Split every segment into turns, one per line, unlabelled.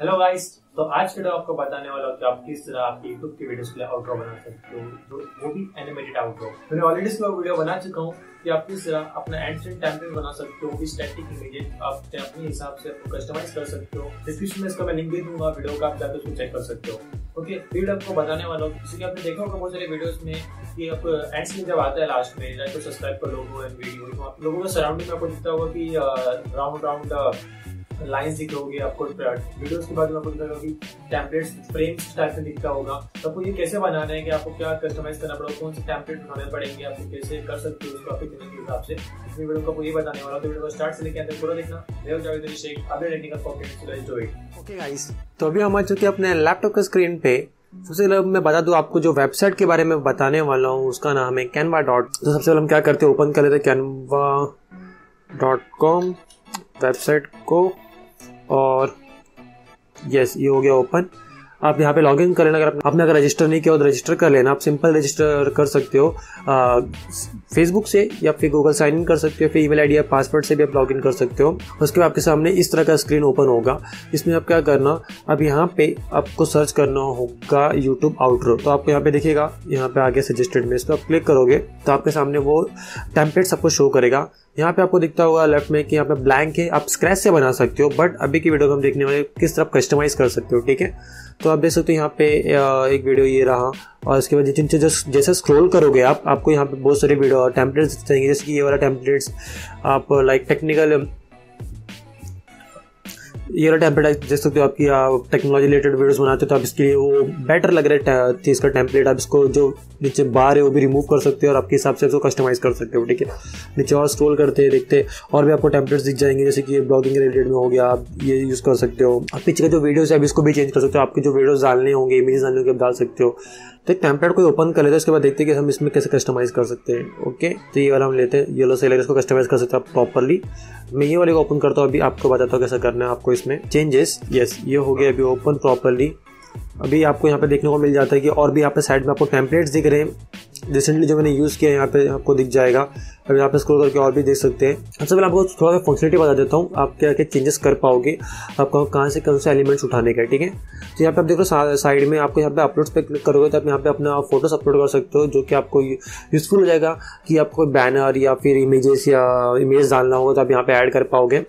Hello guys तो आज के आपको बताने वाला हूँ कि आप किस तरह आपकी यूट्यूब की वीडियोस के लिए आउटरो बना सकते हो तो वो भी एनिमेटेड आउटरो मैंने ऑलरेडी इसका वीडियो बना चुका हूँ कि आप किस तरह अपना एंट्रेंट टेम्पलेट बना सकते हो भी स्टैटिक इमेजेस आप अपने हिसाब से आपको कस्टमाइज कर सकते हो। डिस्क्रिप्शन में इसका मैं लिंक दे दूँगा वीडियो का आप जाकर उसको चेक कर सकते हो। ओके फिर आपको बताने वाला हूँ, जैसे कि आपने देखा होगा बहुत सारे वीडियोस में कि आप एंड्स में जब आता है लास्ट में लाइक तो सब्सक्राइब कर लोगो एंड वीडियो आप लोगों का सराउंडिंग में आपको दिखता होगा कि राउंड राउंड लाइन्स दिख रही होगी, आपको वीडियोस के बाद में आपको दिखा कि टेम्पलेट्स फ्रेम्स टाइप में दिखता होगा। तो आपको ये कैसे बनाना है कि आपको क्या कस्टमाइज करना पड़ेगा, कौन से टेम्पलेट बनाने पड़ेंगे आपको कैसे कर सकते हो उसको आपके के हिसाब से। इस वीडियो को ये बताने वाला तो वीडियो को स्टार्ट से लेके अंदर पूरा देखना। देव जावेद अपने रेटिंग का पॉकेट जो
ओके गाइस तो अभी हम आ चुके अपने लैपटॉप के स्क्रीन पे। सबसे पहले मैं बता दूँ आपको जो वेबसाइट के बारे में बताने वाला हूँ, उसका नाम है कैनवा डॉट तो सबसे पहले हम क्या करते हैं ओपन कर लेते हैं कैनवा डॉट कॉम वेबसाइट को। और यस ये हो गया ओपन आप यहाँ पे लॉग इन कर लेना, अगर आपने अगर रजिस्टर नहीं किया हो तो रजिस्टर कर लेना। आप सिंपल रजिस्टर कर सकते हो। फेसबुक से या फिर गूगल साइन इन कर सकते हो, फिर ईमेल आईडी या पासवर्ड से भी आप लॉग इन कर सकते हो। उसके बाद आपके सामने इस तरह का स्क्रीन ओपन होगा। इसमें आप क्या करना, अब यहाँ पे आपको सर्च करना होगा यूट्यूब आउटरो तो आपको यहाँ पे देखिएगा यहाँ पे आगे सजेस्टेड में इस पर आप क्लिक करोगे तो आपके सामने वो टेम्पलेट सबको शो करेगा। यहाँ पे आपको दिखता होगा लेफ़्ट में कि यहाँ पे ब्लैंक है। आप स्क्रैच से बना सकते हो बट अभी की वीडियो को हम देखने वाले किस तरह कस्टमाइज कर सकते हो, ठीक है? तो आप देख सकते हो यहाँ पे एक वीडियो ये रहा, और इसके बाद जिनसे जैसे स्क्रॉल करोगे आप, आपको यहाँ पे बहुत सारे वीडियो टेम्पलेट्स दिखेंगे जैसे कि ये वाला टेम्पलेट्स आप लाइक टेक्निकल ये वाला टेम्पलेट देख सकते हो आपकी आप टेक्नोलॉजी रिलेटेड वीडियोस बनाते हो तो आप इसके लिए वो बेटर लग रहा है इसका टेम्पलेट आप इसको जो नीचे बार है, वो भी रिमूव कर सकते हो और आपके हिसाब से इसको कस्टमाइज कर सकते हो, ठीक है? नीचे और स्क्रॉल करते हैं, देखते और भी आपको टेम्पलेट्स दिख जाएँगे, जैसे कि ब्लॉगिंग रिलेटेड में हो गया, आप ये यूज़ कर सकते हो। आप पीछे का जो वीडियोस है, आप इसको भी चेंज कर सकते हो, आपके जो वीडियोज़ डालने होंगे इमेज डालने होंगे, आप डाल सकते हो। तो एक टेम्पलेट को ओपन कर लेते हैं, उसके बाद देखते हैं कि हम इसमें कैसे कस्टमाइज कर सकते हैं ओके तो ये वाला हम लेते हैं येलो से इसको कस्टमाइज कर सकते हैं प्रॉपरली मैं ये वाले को ओपन करता हूँ, अभी आपको बताता हूँ कैसे करना है, आपको इसमें चेंजेस यस ये हो गया अभी ओपन प्रॉपरली अभी आपको यहाँ पे देखने को मिल जाता है कि और भी यहाँ पे साइड में आपको टेम्पलेट्स दिख रहे हैं। रिसेंटली जो मैंने यूज़ किया यहाँ पे आपको दिख जाएगा। अब यहाँ पे स्क्रॉल करके और भी देख सकते हैं। सबसे पहले आपको थोड़ा सा फंक्शनलिटी बता देता हूँ, आप क्या क्या चेंजेस कर पाओगे, आपको कहाँ से कौन से एलिमेंट्स उठाने का ठीक है? तो यहाँ पे आप देख लो साइड में आपको यहाँ पे अपलोड्स पे क्लिक करोगे तो आप यहाँ पे अपना फ़ोटोज़ अपलोड कर सकते हो, जो कि आपको यूज़फुल हो जाएगा कि आपको बैनर या फिर इमेजेस या इमेज डालना होगा तो आप यहाँ पे ऐड कर पाओगे।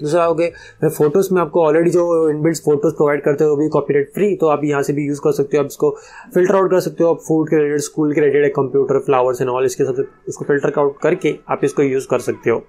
दूसरा हो गया फ़ोटोज़ में आपको ऑलरेडी जो इनबिल्ट फ़ोटोज़ प्रोवाइड करते हो, वो भी कॉपीराइट फ्री तो आप यहाँ से भी यूज़ कर सकते हो। आप इसको फ़िल्टर आउट कर सकते हो। आप फ़ूड के रिलेटेड स्कूल के related computer flowers and all इसके सबसे उसको फ़िल्टर आउट करके आप इसको यूज़ कर सकते हो।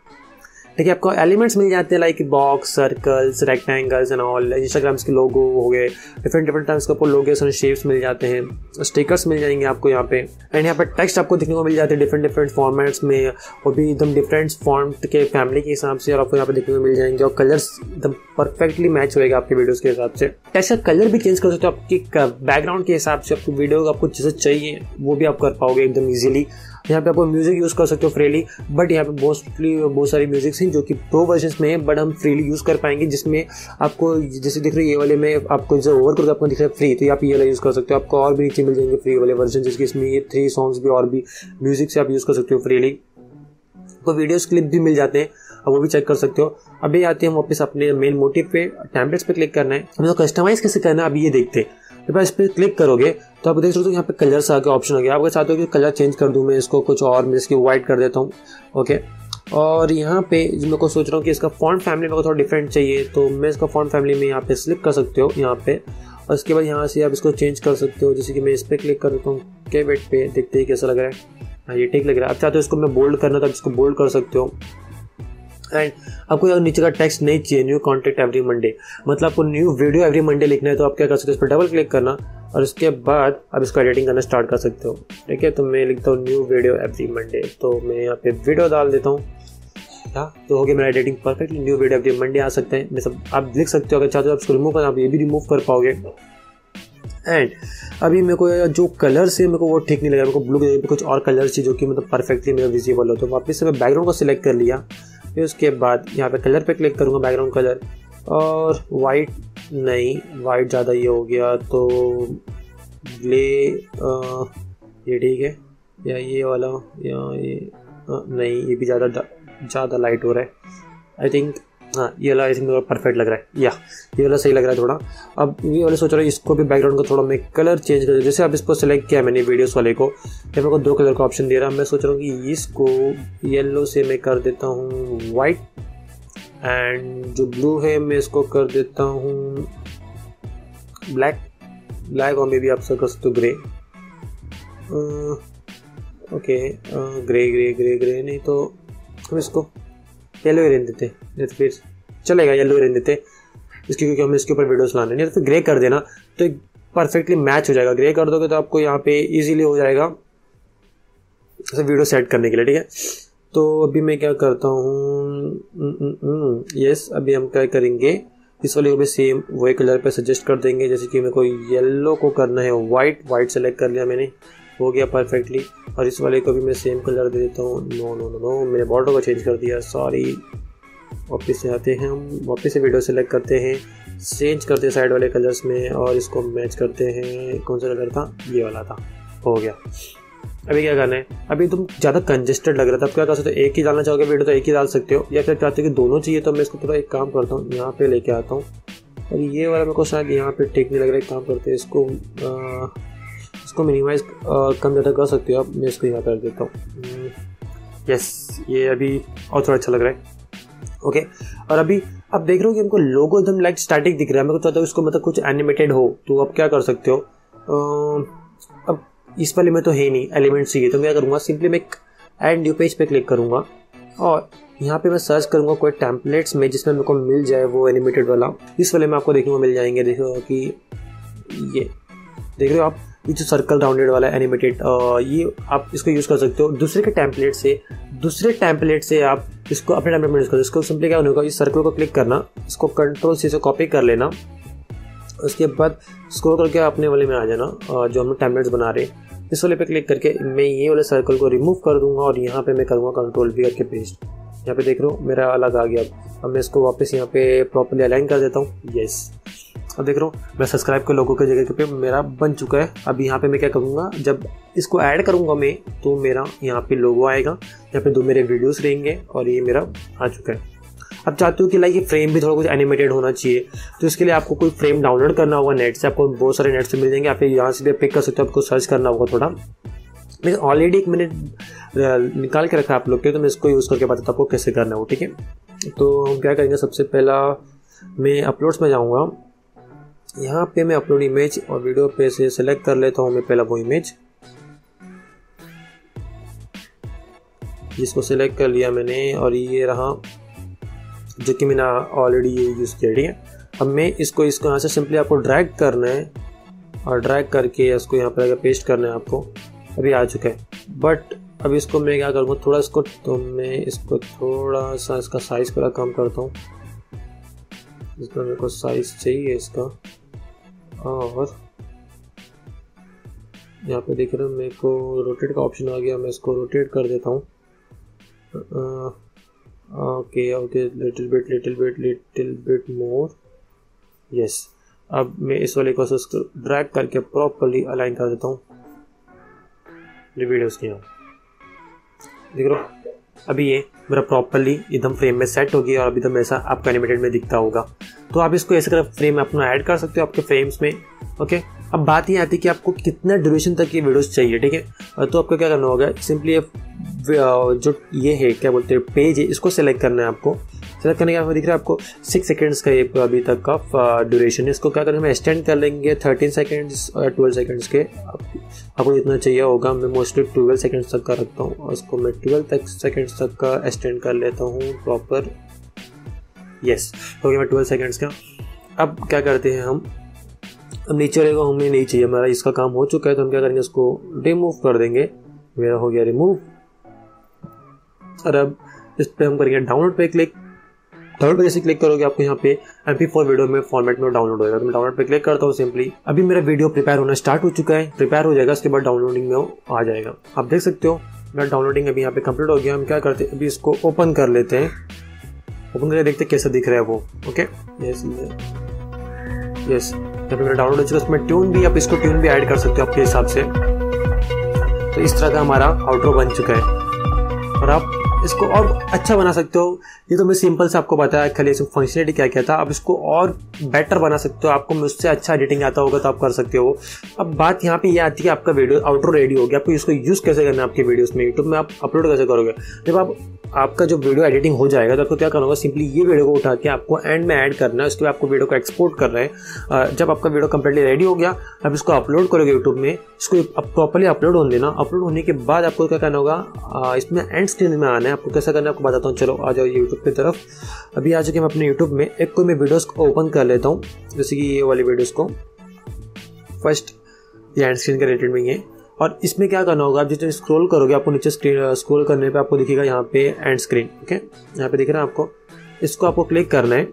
ठीक है आपको एलिमेंट्स मिल जाते हैं like box circles rectangles and all Instagrams के लोगो हो गए डिफरेंट डिफरेंट टाइप्स के आपको लोगोस एंड शेप्स मिल जाते हैं स्टिकर्स मिल जाएँगे आपको यहाँ पे एंड यहाँ पे टेक्स्ट आपको देखने को मिल जाते हैं डिफरेंट डिफरेंट फॉर्मेट्स में, और भी एकदम डिफरेंट फॉर्मेट के फैमिली के हिसाब से और आपको यहाँ पे देखने को मिल जाएँगे, और कलर्स एकदम परफेक्टली मैच होएगा आपके वीडियोस के हिसाब से। का कलर भी चेंज कर सकते हो आपके बैकग्राउंड के हिसाब से, आपको वीडियो आपको जैसे चाहिए, वो भी आप कर पाओगे एकदम ईजिली यहाँ पे आपको म्यूज़िक यूज़ कर सकते हो फ्रीली बट यहाँ पे मोस्टली बहुत सारी म्यूजिक्स हैं जो कि प्रो वर्जन में है बट हम फ्रीली यूज़ कर पाएँगे, जिसमें आपको, जैसे दिख रही है ये वाले में, आपको जैसे ओवर करके आपको दिख रहा है फ्री तो आप ये वाला यूज़ कर सकते हो। आपको और भी नीचे मिल जाएँगे फ्री वाले वर्जन जिसके इसमें ये थ्री सॉन्ग्स भी और भी म्यूज़िक से आप यूज़ कर सकते हो फ्रीली आपको वीडियोस क्लिप भी मिल जाते हैं अब वो भी चेक कर सकते हो। अभी आते हैं वापस अपने मेन मोटिव पे टैबलेट्स पे क्लिक करना है। हमें तो कस्टमाइज कैसे करना है, अभी ये देखते हैं। जब आप इस पर क्लिक करोगे तो आप देख सकते हो यहाँ पे कलर्स आ गया ऑप्शन हो गया। आपके साथ हो कि कलर चेंज कर दूँ मैं इसको, कुछ और मैं इसकी वाइट कर देता हूँ। ओके और यहाँ पे जो मेरे को सोच रहा हूँ कि इसका फॉन्ट फैमिली मेरे को थोड़ा डिफरेंट चाहिए तो मैं इसका फॉन्ट फैमिली में यहाँ पे स्लिप कर सकते हो, यहाँ पे। और उसके बाद यहाँ से आप इसको चेंज कर सकते हो, जैसे कि मैं इस पर क्लिक कर देता हूँ के बेट पे, देखते ही कैसा लग रहा है। हाँ ये ठीक लग रहा है। आप चाहते हो इसको मैं बोल्ड करना तो आप इसको बोल्ड कर सकते हो। एंड आपको अगर नीचे का टेक्स्ट नहीं चाहिए न्यू कॉन्टेक्ट एवरी मंडे मतलब आपको न्यू वीडियो एवरी मंडे लिखना है तो आप क्या कर सकते हो, इस पर डबल क्लिक करना। और उसके बाद आप इसको एडिटिंग करना स्टार्ट कर सकते हो। ठीक है तो मैं लिखता हूँ न्यू वीडियो एवरी मंडे तो मैं यहाँ पे वीडियो डाल देता हूँ। हाँ तो हो गया मेरा editing perfectly new video every Monday आ सकते हैं। मैं सब, आप लिख सकते हो अगर चाहते हो, आप इसको रिमूव करना आप ये भी रिमूव कर पाओगे। एंड अभी मेरे को जो कलर से मेरे को वो ठीक नहीं लगा, मेरे को ब्लू कलर कुछ और कलर चाहिए जो कि मतलब परफेक्टली मेरा विजिबल हो। तो वापस से मैं बैकग्राउंड को सिलेक्ट कर लिया। फिर उसके बाद यहाँ पे कलर पे क्लिक करूँगा बैकग्राउंड कलर और वाइट नहीं वाइट ज़्यादा ये हो गया तो ग्ले ये ठीक है या ये वाला या ये आ, नहीं ये भी ज़्यादा ज़्यादा लाइट हो रहा है। आई थिंक हाँ ये वाला आई थिंक परफेक्ट लग रहा है। या ये वाला सही लग रहा है थोड़ा। अब ये वाले सोच रहा हूँ इसको भी बैकग्राउंड को थोड़ा मैं कलर चेंज कर जैसे अब इसको सेलेक्ट किया मैंने वीडियोस वाले को ये मेरे को दो कलर का ऑप्शन दे रहा है मैं सोच रहा हूँ कि इसको येलो से मैं कर देता हूँ वाइट एंड जो ब्लू है, मैं इसको कर देता हूँ ब्लैक ब्लैक और मे भी आप सर कर सकते हो grey okay grey grey grey grey नहीं तो हम इसको येलो ही रहने देते नहीं तो फिर चलेगा येलो ही रहने देते इसकी क्योंकि हम इसके ऊपर वीडियोस लाने नहीं तो फिर ग्रे कर देना. तो एक परफेक्टली मैच हो जाएगा. ग्रे कर दोगे तो आपको यहाँ पे इजीली हो जाएगा. वीडियो सेट करने के लिए, ठीक है? तो अभी मैं क्या करता हूँ? यस अभी हम क्या करेंगे? इस वाले को भी सेम वही कलर पे सजेस्ट कर देंगे, जैसे कि मेरे को येलो को करना है वाइट वाइट सेलेक्ट कर लिया मैंने, हो गया परफेक्टली और इस वाले को भी मैं सेम कलर दे देता हूँ। नो नो नो नो मैंने बॉर्डर को चेंज कर दिया सॉरी वापस से आते हैं हम, वापस से वीडियो सेलेक्ट करते हैं। चेंज करते हैं साइड वाले कलर्स में और इसको मैच करते हैं। कौन सा कलर था? ये वाला था, हो गया। अभी क्या करना है? अभी तुम ज़्यादा कंजेस्टेड लग रहा था अब क्या कर सकते हो? एक ही डालना चाहोगे वीडियो तो एक ही डाल सकते हो। या फिर चाहते हो कि दोनों चाहिए तो मैं इसको थोड़ा एक काम करता हूँ यहाँ पे लेके आता हूँ। और ये वाला मेरे को शायद यहाँ पे ठीक नहीं लग रहा है काम करते हैं इसको आ, इसको मिनिमाइज कम ज़्यादा कर सकते हो आप मैं इसको यहाँ कर देता हूँ। यस हम्म, ये अभी और थोड़ा अच्छा लग रहा है। ओके और अभी अब देख रहे हो कि हमको लोगो एकदम लाइक स्टैटिक दिख रहा है मैं चाहता हूँ इसको मतलब कुछ एनिमेटेड हो तो आप क्या कर सकते हो? अब इस वाले में तो है नहीं एलिमेंट चाहिए। तो मैं क्या करूँगा सिंपली मैं एड न्यू पेज पे क्लिक करूँगा और यहाँ पे मैं सर्च करूँगा कोई टेम्पलेट्स में जिसमें मेरे को मिल जाए वो एनिमेटेड वाला। इस वाले में आपको देखने को मिल जाएँगे, देखो कि ये, देख रहे हो आप? ये जो सर्कल राउंडेड वाला एनिमेटेड ये आप इसको यूज़ कर सकते हो। दूसरे के टेम्पलेट से, दूसरे टेम्पलेट से आप इसको अपने टेम्पलेट में यूज़ कर सकते इसको सिंपली क्या होगा इस सर्कल को क्लिक करना, इसको कंट्रोल सी से कॉपी कर लेना। उसके बाद स्क्रोल करके अपने वाले में आ जाना जो हम टैबलेट्स बना रहे हैं। इस वाले पे क्लिक करके मैं ये वाले सर्कल को रिमूव कर दूँगा और यहाँ पे मैं करूँगा कंट्रोल भी करके पेस्ट यहाँ पे देख रहा हूँ, मेरा अलग आ गया। अब मैं इसको वापस यहाँ पे प्रॉपरली अलाइन कर देता हूँ। येस अब देख रहा हूँ, मैं सब्सक्राइब के लोगों के जगह पे मेरा बन चुका है। अब यहाँ पे मैं क्या करूँगा, जब इसको ऐड करूँगा मैं तो मेरा यहाँ पे लोगो आएगा। यहाँ पे दो मेरे वीडियोस रहेंगे और ये मेरा आ चुका है। अब चाहते हो कि लाइक ये फ्रेम भी थोड़ा कुछ एनिमेटेड होना चाहिए तो इसके लिए आपको कोई फ्रेम डाउनलोड करना होगा नेट से, आपको बहुत सारे नेट से मिल जाएँगे। आप यहाँ से भी पिक कर सकते हो, आपको सर्च करना होगा थोड़ा। मैं ऑलरेडी एक मैंने निकाल के रखा आप लोग के तो मैं इसको यूज़ करके बताता आपको कैसे करना हो ठीक है? तो हम क्या करेंगे, सबसे पहला मैं अपलोड्स में जाऊँगा। यहाँ पे मैं अपलोड इमेज और वीडियो पे से सेलेक्ट कर लेता हूँ मैं पहला वो इमेज इसको सेलेक्ट कर लिया मैंने और ये रहा जो कि मैंने ऑलरेडी ये यूज़ किया, ठीक है? अब मैं इसको इसको यहाँ से सिंपली आपको ड्रैग करना है और ड्रैग करके इसको यहाँ पर पेस्ट करना है आपको, अभी आ चुका है। बट अब इसको मैं क्या करूँगा, थोड़ा इसको तो मैं इसको थोड़ा सा इसका साइज़ पूरा कम करता हूँ। इसमें मेरे को साइज़ चाहिए इसका। और यहाँ पे देख रहे हो मेरे को रोटेट का ऑप्शन आ गया, मैं इसको रोटेट कर देता हूँ। Okay okay little bit little bit little bit more yes अब मैं इस वाले को ड्रैग करके प्रॉपरली अलाइन कर देता हूँ। वीडियोस की देख लो अभी ये मेरा प्रॉपरली एकदम फ्रेम में सेट होगी और अभी तो ऐसा आपको एनिमेटेड में दिखता होगा। तो आप इसको ऐसे कर फ्रेम अपना ऐड कर सकते हो आपके फ्रेम्स में ओके अब बात ये आती है कि आपको कितना ड्यूरेशन तक ये वीडियोस चाहिए, ठीक है? तो आपको क्या करना होगा? सिंपली जो ये है, क्या बोलते हैं, पेज है, इसको सेलेक्ट करना है आपको। सेलेक्ट करने के बाद दिख रहा है आपको सिक्स सेकेंड्स का ये अभी तक का ड्यूरेशन है। इसको क्या करेंगे हम एक्सटेंड कर लेंगे थर्टीन सेकेंड्स और ट्वेल्व सेकेंड्स के। आपको जितना चाहिए होगा, मैं मोस्टली ट्वेल्व सेकेंड्स तक का रखता हूँ। और इसको मैं ट्वेल्व तक सेकेंड्स तक का एक्सटेंड कर लेता हूँ प्रॉपर यस हो गया मैं ट्वेल्व सेकेंड्स का। अब क्या करते हैं हम? अब नीचे रहेगा हमें नहीं चाहिए, हमारा इसका काम हो चुका है तो हम क्या करेंगे, इसको रिमूव कर देंगे। मेरा हो गया रिमूव अब इस पर हम करेंगे डाउनलोड पे क्लिक डाउनलोड पे जैसे क्लिक करोगे आपको यहाँ पे एम पी फोर वीडियो में फॉर्मेट में डाउनलोड होगा तो मैं डाउनलोड पे क्लिक करता हूँ सिंपली अभी मेरा वीडियो प्रिपेयर होना स्टार्ट हो चुका है। प्रिपेयर हो जाएगा, उसके बाद डाउनलोडिंग में आ जाएगा। आप देख सकते हो, मेरा डाउनलोडिंग अभी यहाँ पे कंप्लीट हो गया। हम क्या करते हैं, अभी इसको ओपन कर लेते हैं। ओपन करके देखते कैसा दिख रहा है वो। ओके यस यस जब मेरा डाउनलोड हो चुका है। उसमें ट्यून भी, आप इसको ट्यून भी ऐड कर सकते हो आपके हिसाब से। तो इस तरह का हमारा आउटरो बन चुका है। और आप इसको और अच्छा बना सकते हो। ये तो मैं सिंपल से आपको बताया, खाली इसमें फंक्शनलिटी क्या क्या था। अब इसको और बेटर बना सकते हो। आपको मुझसे अच्छा एडिटिंग आता होगा तो आप कर सकते हो। अब बात यहाँ पे ये यह आती है आपका वीडियो आउटडोर रेडी हो गया। आपको इसको यूज़ कैसे करना है आपके वीडियोज़ में? यूट्यूब में आप अपलोड कैसे करोगे? जब आप आपका जो वीडियो एडिटिंग हो जाएगा तो आपको क्या करना होगा सिंपली ये वीडियो को उठा के आपको एंड में ऐड करना है, उसके बाद आपको वीडियो को एक्सपोर्ट कर रहे हैं जब आपका वीडियो कंप्लीटली रेडी हो गया अब इसको अपलोड करोगे यूट्यूब में, इसको प्रॉपरली अपलोड होने देना। अपलोड होने के बाद आपको क्या करना होगा इसमें एंड स्क्रीन में आना है। आपको कैसा करना है, आपको बताता हूँ। चलो, आ जाओ यूट्यूब की तरफ़। अभी आ चुके हम अपने यूट्यूब में। एक कोई मैं वीडियोज़ को ओपन कर लेता हूँ, जैसे कि ये वाली वीडियोज़ को। फ़र्स्ट ये एंड स्क्रीन के रिलेटेड में है। और इसमें क्या करना होगा, आप जितने स्क्रॉल करोगे, आपको नीचे स्क्रॉल करने पे आपको दिखेगा यहाँ पे एंड स्क्रीन ओके यहाँ पे दिख रहा है आपको। इसको आपको क्लिक करना है।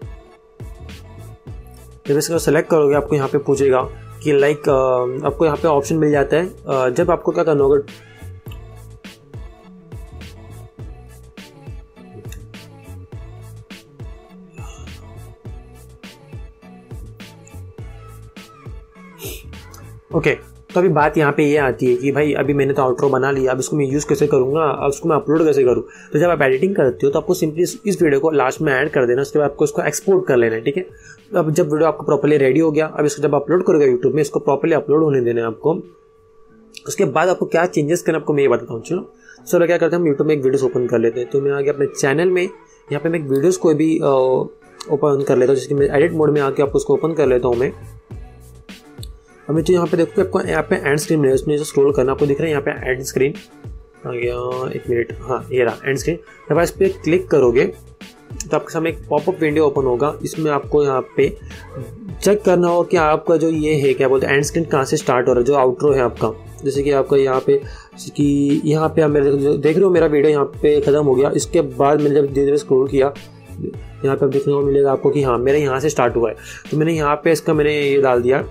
जब इसको सेलेक्ट करोगे, आपको यहाँ पे पूछेगा कि लाइक आपको यहाँ पे ऑप्शन मिल जाता है। जब आपको क्या करना होगा ओके okay. तो अभी बात यहाँ पे ये आती है कि भाई, अभी मैंने तो आउटरो बना लिया, अब इसको मैं यूज़ कैसे करूँगा, अब उसको मैं अपलोड कैसे करूँ? तो जब आप एडिटिंग करते हो तो आपको सिंपली इस वीडियो को लास्ट में ऐड कर देना, उसके बाद आपको इसको एक्सपोर्ट कर लेना है, ठीक है? तो अब जब वीडियो आपको प्रॉपरली रेडी हो गया, अब इसको जब अपलोड करोगे यूट्यूब में, इसको प्रॉपरली अपलोड होने देना है आपको। उसके बाद आपको क्या चेंजेस करना आपको मैं ये बताता हूँ चलो। चलो, क्या करते हैं, हम यूट्यूब में एक वीडियोस ओपन कर लेते हैं। तो मैं आगे अपने चैनल में, यहाँ पे मैं एक वीडियोस को भी ओपन कर लेता हूँ, जिसकी मैं एडिट मोड में आके आपको उसको ओपन कर लेता हूँ मैं। अभी तो यहाँ पे देखो आपको यहाँ पे एंड स्क्रीन है उसमें स्क्रॉल करना आपको दिख रहा है, यहाँ पे एंड स्क्रीन आ गया, एक मिनट हाँ ये रहा एंड स्क्रीन जब आप इस पर क्लिक करोगे तो आपके सामने एक पॉपअप विंडो ओपन होगा। इसमें आपको यहाँ पे चेक करना होगा कि आपका जो ये है, क्या बोलते हैं एंड स्क्रीन कहाँ से स्टार्ट हो रहा है, जो आउटरो है आपका। जैसे कि आपका यहाँ पे, कि यहाँ पे आप मेरे देख रहे हो, मेरा वीडियो यहाँ पे ख़त्म हो गया। इसके बाद मैंने जब धीरे धीरे स्क्रोल किया यहाँ पे देखने को मिलेगा आपको कि हाँ मेरे यहाँ से स्टार्ट हुआ है। तो मैंने यहाँ पे इसका मैंने ये डाल दिया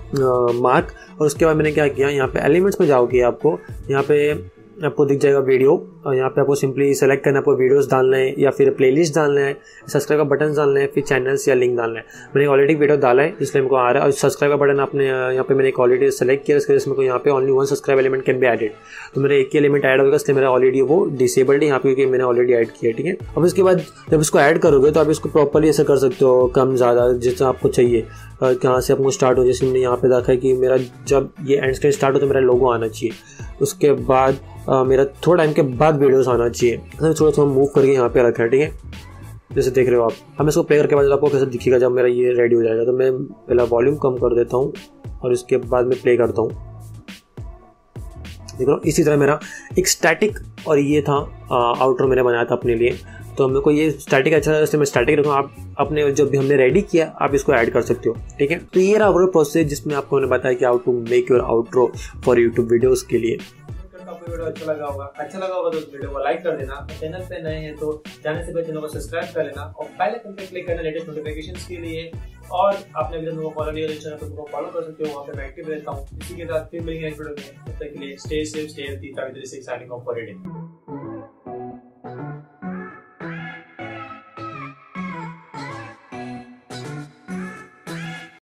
मार्क और उसके बाद मैंने क्या किया, यहाँ पे एलिमेंट्स में जाओगे आपको, यहाँ पे आपको दिख जाएगा वीडियो। और यहाँ पे आपको सिंपली सेलेक्ट करना है, आपको वीडियोस डालना है या फिर प्लेलिस्ट डालना है सब्सक्राइब का बटन डालना है, फिर चैनल्स या लिंक डालना है। मैंने ऑलरेडी वीडियो डाला है इसलिए हमको आ रहा है। और सब्सक्राइब का बटन आपने यहाँ पे मैंने एक ऑलरेडी सेलेक्ट किया इसके इसमें यहाँ पे only one subscribe element can भी एडेड तो मेरा एक ही एलिमेंट ऐड होगा इसलिए मेरा ऑलरेडी वो डिसेबल्ड है, यहाँ पे मैंने ऑलरेडी ऐड किया, ठीक है? अब इसके बाद जब इसको ऐड करोगे तो आप इसको प्रॉपरली ऐसा कर सकते हो, कम, ज़्यादा, जितना आपको चाहिए। कहाँ से आपको स्टार्ट हो, जैसे मैंने यहाँ पे देखा है कि मेरा जब ये एंड स्क्रीन स्टार्ट हो तो मेरा लोगो आना चाहिए। उसके बाद आ, मेरा थोड़ा टाइम के बाद वीडियोस आना चाहिए। तो थोड़ा थोड़ा मूव करके यहाँ पे रखा है ठीक है? जैसे देख रहे हो आप। हम इसको प्ले करके बाद आपको कैसे दिखेगा जब मेरा ये रेडी हो जाएगा। तो मैं पहला वॉल्यूम कम कर देता हूँ और इसके बाद मैं प्ले करता हूँ। देख लो इसी तरह मेरा एक स्टैटिक और ये था आउटर मैंने बनाया था अपने लिए। तो मेरे को ये स्टैटिक अच्छा है मैं स्टैटिक रखूँ। आप अपने जब भी हमने रेडी किया आप इसको ऐड कर सकते हो ठीक है? तो ये रहा ओवरऑल प्रोसेस जिसमें आपको मैंने बताया कि how to make your outro for YouTube videos के लिए।
वीडियो अच्छा लगा होगा अच्छा लगा होगा तो वीडियो को लाइक कर देना, चैनल पे नए हैं तो जाने से चैनल को सब्सक्राइब कर लेना और पहले आइकन पे क्लिक करना लेटेस्ट नोटिफिकेशन के लिए। और आपने अभी तक फॉलो नहीं किया चैनल तुमको फॉलो कर सकते हो, वहाँ पे मैं एक्टिव रहता हूँ। इसी के साथ फिर मिलेंगे तब तक के लिए stay safe stay healthy signing off for